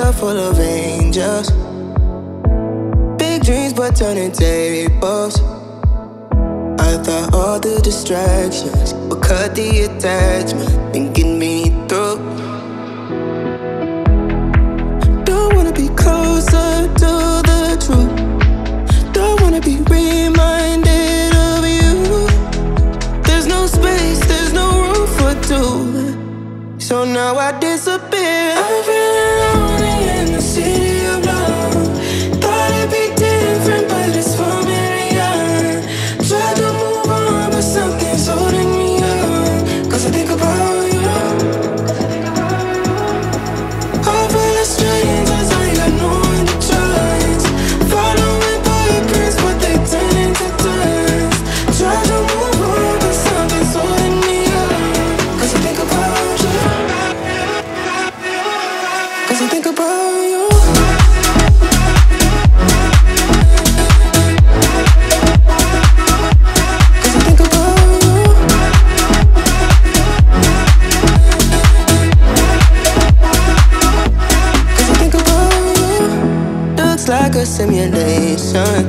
world full of angels. Big dreams, but turning tables. I thought all the distractions would cut the attachment and get me through. Don't wanna be closer to the truth. Don't wanna be reminded of you. There's no space, there's no room for two. So now I disappear. Like a simulation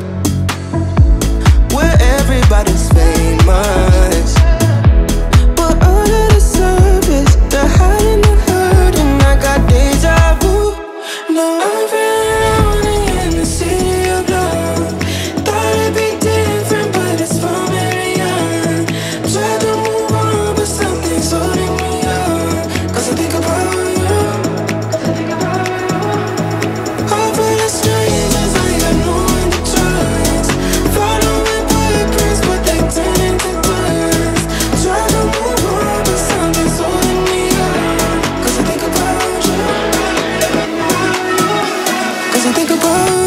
where everybody's famous. things I think about